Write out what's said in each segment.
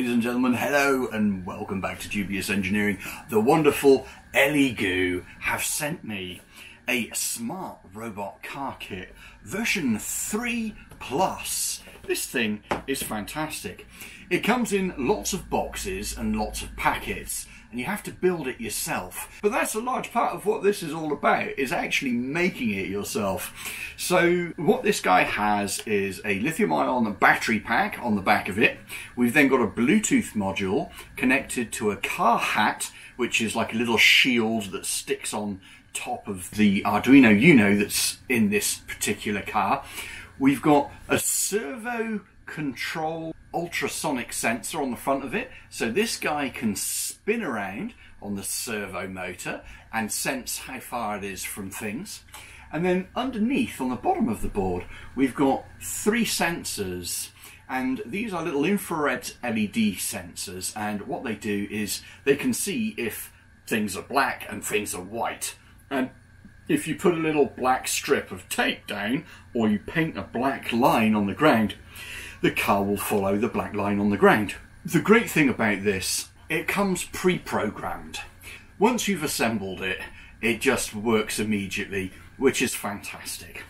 Ladies and gentlemen, hello and welcome back to Dubious Engineering. The wonderful Elegoo have sent me a smart robot car kit version 3 plus. This thing is fantastic. It comes in lots of boxes and lots of packets and you have to build it yourself. But that's a large part of what this is all about, is actually making it yourself. So what this guy has is a lithium ion battery pack on the back of it. We've then got a Bluetooth module connected to a car hat, which is like a little shield that sticks on top of the Arduino Uno that's in this particular car. We've got a servo control ultrasonic sensor on the front of it. So this guy can spin around on the servo motor and sense how far it is from things. And then underneath on the bottom of the board, we've got three sensors and these are little infrared LED sensors and what they do is they can see if things are black and things are white. And if you put a little black strip of tape down or you paint a black line on the ground, the car will follow the black line on the ground. The great thing about this, it comes pre-programmed. Once you've assembled it, it just works immediately, which is fantastic.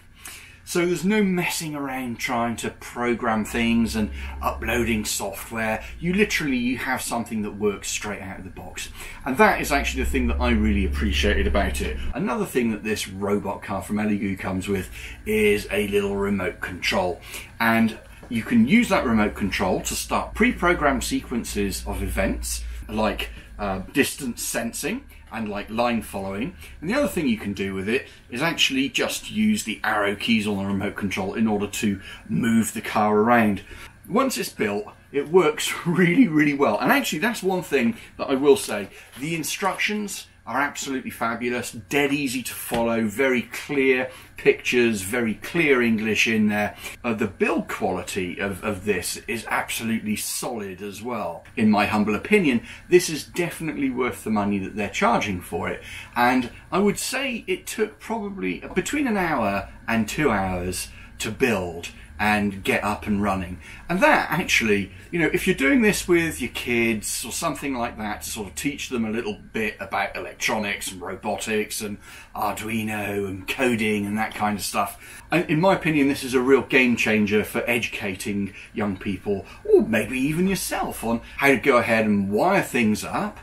So there's no messing around trying to program things and uploading software. You literally you have something that works straight out of the box. And that is actually the thing that I really appreciated about it. Another thing that this robot car from Elegoo comes with is a little remote control. And you can use that remote control to start pre-programmed sequences of events like uh, distance sensing and like line following. And the other thing you can do with it is actually just use the arrow keys on the remote control in order to move the car around. Once it's built, it works really, really well. And actually, that's one thing that I will say. The instructions are absolutely fabulous, dead easy to follow, very clear pictures, very clear English in there. Uh, the build quality of, of this is absolutely solid as well. In my humble opinion, this is definitely worth the money that they're charging for it. And I would say it took probably between an hour and two hours to build and get up and running. And that actually, you know, if you're doing this with your kids or something like that to sort of teach them a little bit about electronics and robotics and Arduino and coding and that kind of stuff, in my opinion, this is a real game changer for educating young people or maybe even yourself on how to go ahead and wire things up,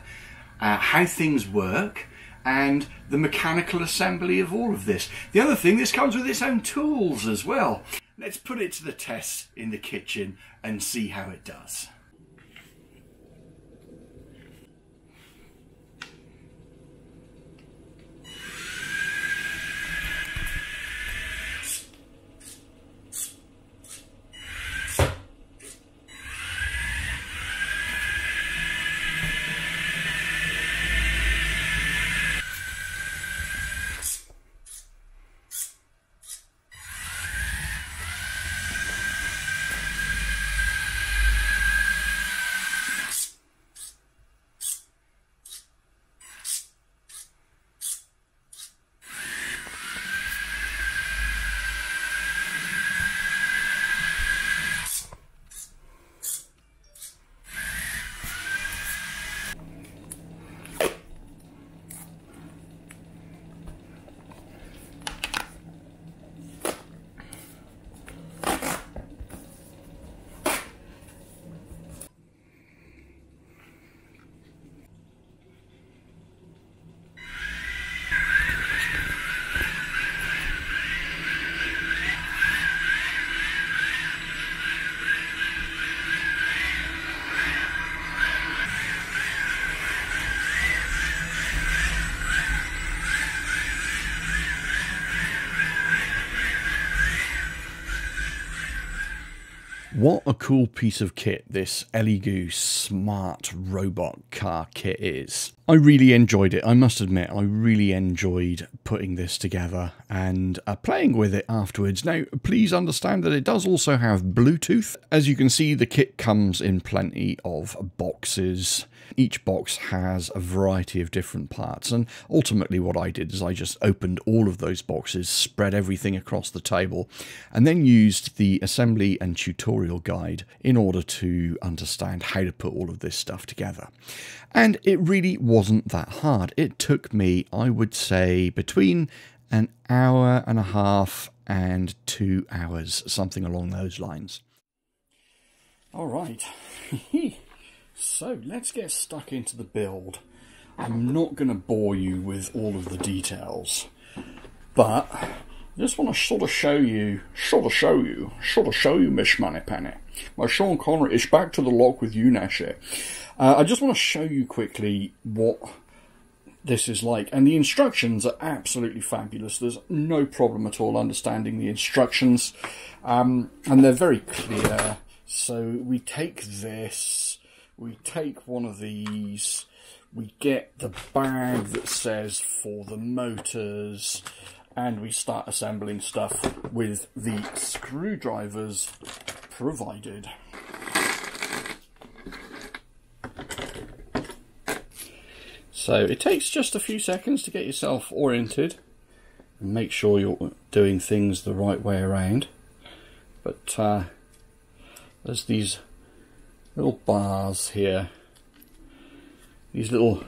uh, how things work, and the mechanical assembly of all of this. The other thing, this comes with its own tools as well. Let's put it to the test in the kitchen and see how it does. What a cool piece of kit this Elegoo smart robot car kit is. I really enjoyed it, I must admit, I really enjoyed putting this together and uh, playing with it afterwards. Now, please understand that it does also have Bluetooth. As you can see, the kit comes in plenty of boxes Each box has a variety of different parts and ultimately what I did is I just opened all of those boxes, spread everything across the table and then used the assembly and tutorial guide in order to understand how to put all of this stuff together. And it really wasn't that hard. It took me, I would say, between an hour and a half and two hours, something along those lines. All right, so let's get stuck into the build. I'm not going to bore you with all of the details, but just want to sort of show you, sort of show you, sort of show you, Miss Moneypenny. My Sean Connery is back to the lock with you, Nessie. Uh, I just want to show you quickly what this is like. And the instructions are absolutely fabulous. There's no problem at all understanding the instructions. Um, and they're very clear. So we take this, we take one of these, we get the bag that says for the motors, and we start assembling stuff with the screwdrivers provided. So it takes just a few seconds to get yourself oriented and make sure you're doing things the right way around. But uh, there's these little bars here, these little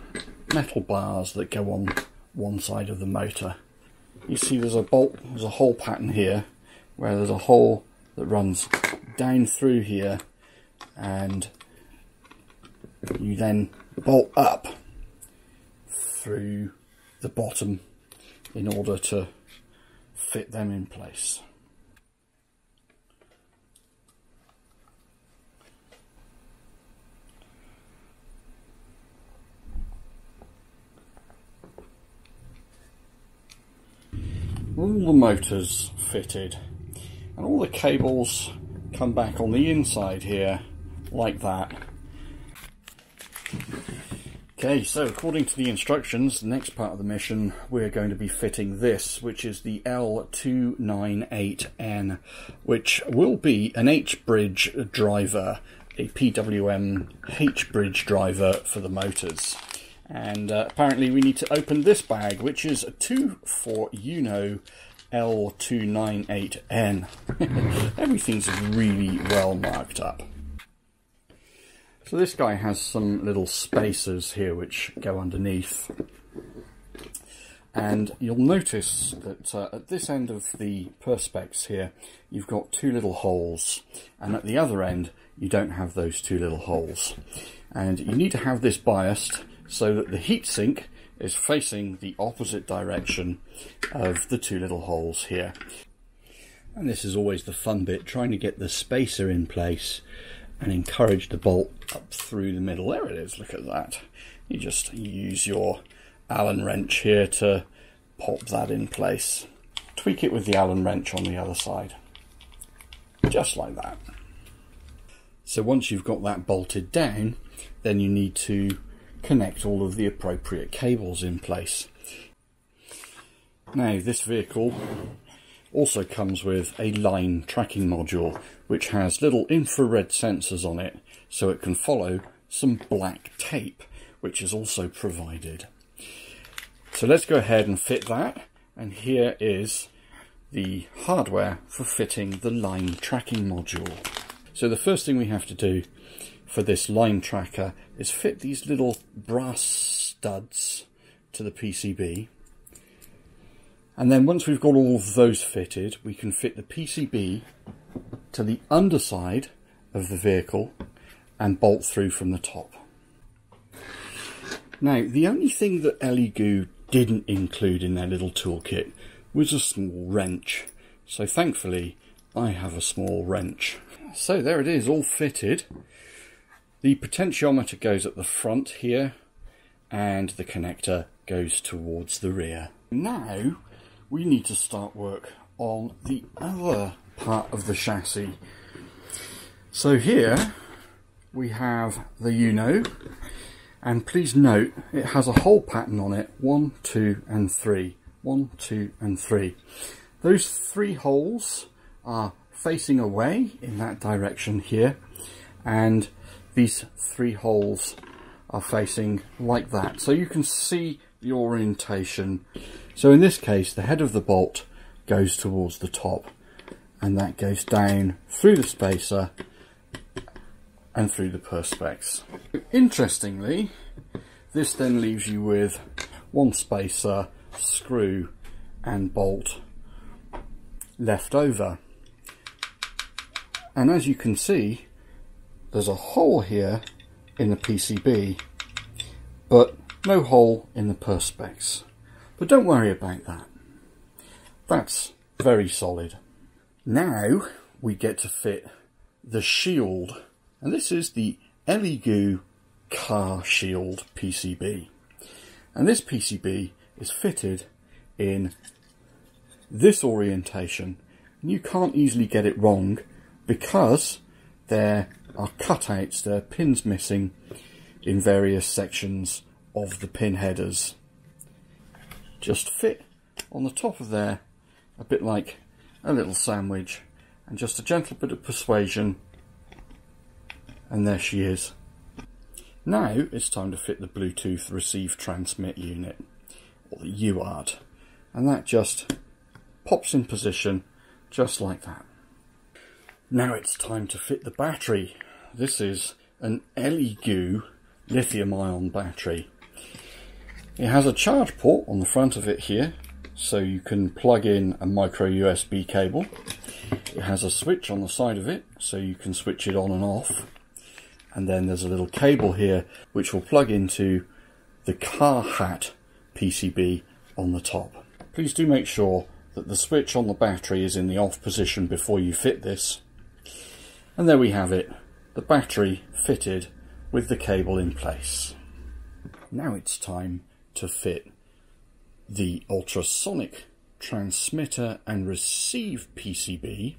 metal bars that go on one side of the motor. You see there's a bolt, there's a hole pattern here where there's a hole that runs down through here and you then bolt up through the bottom in order to fit them in place. All the motors fitted and all the cables come back on the inside here like that Okay, so according to the instructions, the next part of the mission, we're going to be fitting this, which is the L298N, which will be an H-bridge driver, a PWM H-bridge driver for the motors. And uh, apparently we need to open this bag, which is a 2 for UNO L298N. Everything's really well marked up. So this guy has some little spacers here which go underneath. And you'll notice that uh, at this end of the perspex here, you've got two little holes. And at the other end, you don't have those two little holes. And you need to have this biased so that the heatsink is facing the opposite direction of the two little holes here. And this is always the fun bit, trying to get the spacer in place and encourage the bolt up through the middle. There it is, look at that. You just use your Allen wrench here to pop that in place. Tweak it with the Allen wrench on the other side. Just like that. So once you've got that bolted down, then you need to connect all of the appropriate cables in place. Now this vehicle also comes with a line tracking module which has little infrared sensors on it so it can follow some black tape which is also provided. So let's go ahead and fit that and here is the hardware for fitting the line tracking module. So the first thing we have to do for this line tracker is fit these little brass studs to the PCB and then once we've got all of those fitted, we can fit the PCB to the underside of the vehicle and bolt through from the top. Now, the only thing that Elegoo didn't include in their little toolkit was a small wrench. So thankfully, I have a small wrench. So there it is, all fitted. The potentiometer goes at the front here, and the connector goes towards the rear. Now, we need to start work on the other part of the chassis. So here we have the Uno and please note it has a hole pattern on it one two and three one two and three those three holes are facing away in that direction here and these three holes are facing like that. So you can see the orientation. So in this case, the head of the bolt goes towards the top and that goes down through the spacer and through the perspex. Interestingly, this then leaves you with one spacer, screw and bolt left over. And as you can see, there's a hole here in the PCB, but no hole in the perspex. But don't worry about that. That's very solid. Now we get to fit the shield. And this is the Elegoo car shield PCB. And this PCB is fitted in this orientation. And you can't easily get it wrong because there are cutouts, there are pins missing in various sections of the pin headers. Just fit on the top of there, a bit like a little sandwich, and just a gentle bit of persuasion, and there she is. Now it's time to fit the Bluetooth receive transmit unit, or the UART, and that just pops in position just like that. Now it's time to fit the battery. This is an Elegoo lithium ion battery. It has a charge port on the front of it here, so you can plug in a micro USB cable. It has a switch on the side of it, so you can switch it on and off. And then there's a little cable here, which will plug into the car hat PCB on the top. Please do make sure that the switch on the battery is in the off position before you fit this. And there we have it, the battery fitted with the cable in place. Now it's time to fit the ultrasonic transmitter and receive PCB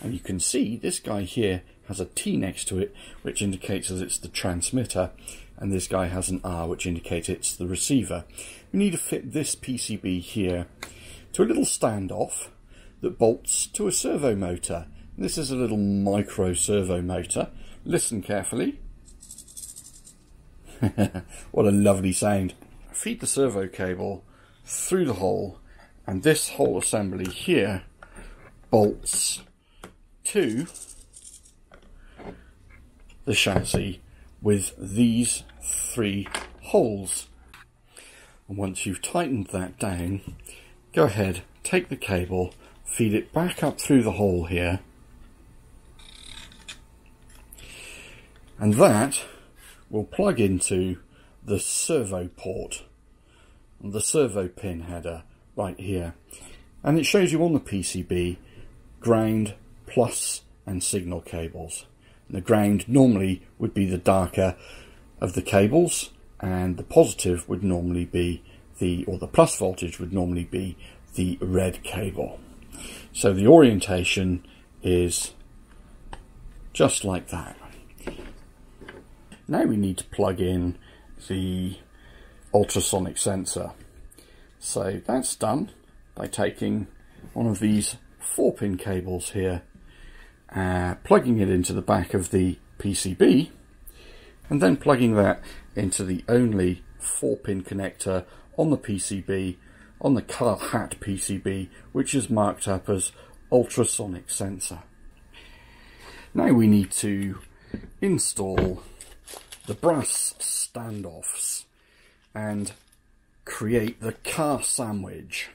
and you can see this guy here has a T next to it which indicates that it's the transmitter and this guy has an R which indicates it's the receiver. We need to fit this PCB here to a little standoff that bolts to a servo motor. This is a little micro servo motor. Listen carefully. what a lovely sound. Feed the servo cable through the hole and this whole assembly here bolts to the chassis with these three holes. And once you've tightened that down, go ahead, take the cable, feed it back up through the hole here, and that will plug into the servo port, the servo pin header right here. And it shows you on the PCB ground, plus and signal cables. And the ground normally would be the darker of the cables and the positive would normally be the, or the plus voltage would normally be the red cable. So the orientation is just like that. Now we need to plug in the ultrasonic sensor. So that's done by taking one of these four pin cables here, uh, plugging it into the back of the PCB, and then plugging that into the only four pin connector on the PCB, on the car hat PCB, which is marked up as ultrasonic sensor. Now we need to install the brass standoffs and create the car sandwich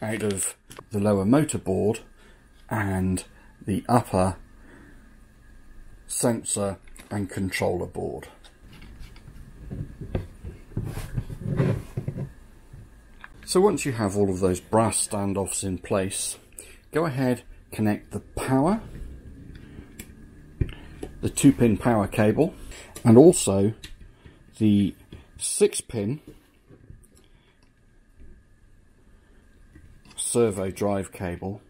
out of the lower motor board and the upper sensor and controller board. So once you have all of those brass standoffs in place, go ahead, connect the power, the two pin power cable, and also the six pin servo drive cable.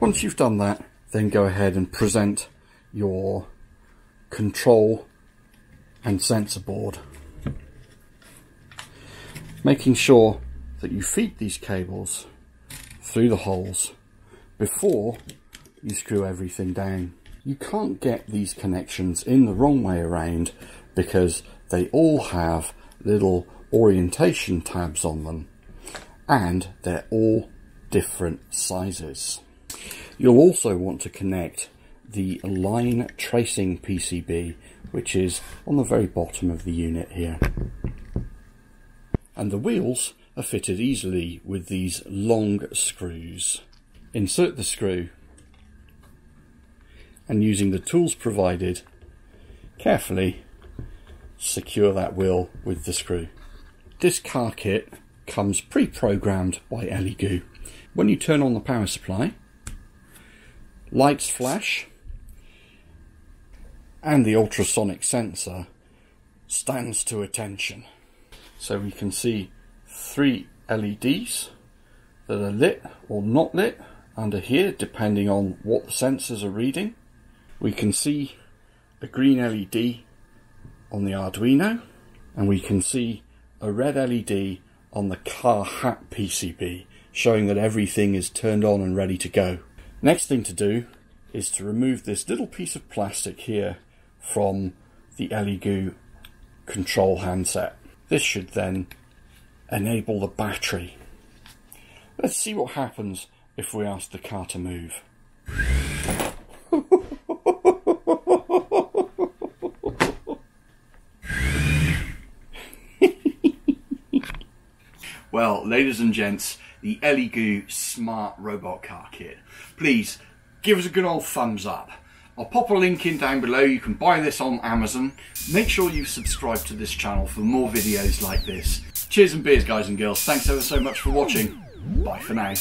Once you've done that, then go ahead and present your control and sensor board. Making sure that you feed these cables through the holes before you screw everything down. You can't get these connections in the wrong way around because They all have little orientation tabs on them and they're all different sizes. You'll also want to connect the line tracing PCB which is on the very bottom of the unit here. And the wheels are fitted easily with these long screws. Insert the screw and using the tools provided carefully secure that wheel with the screw. This car kit comes pre-programmed by Elegoo. When you turn on the power supply, lights flash and the ultrasonic sensor stands to attention. So we can see three LEDs that are lit or not lit under here depending on what the sensors are reading. We can see a green LED on the Arduino and we can see a red LED on the car hat PCB showing that everything is turned on and ready to go. Next thing to do is to remove this little piece of plastic here from the Elegoo control handset. This should then enable the battery. Let's see what happens if we ask the car to move. Well, ladies and gents, the Elegoo Smart Robot Car Kit. Please, give us a good old thumbs up. I'll pop a link in down below. You can buy this on Amazon. Make sure you subscribe to this channel for more videos like this. Cheers and beers, guys and girls. Thanks ever so much for watching. Bye for now.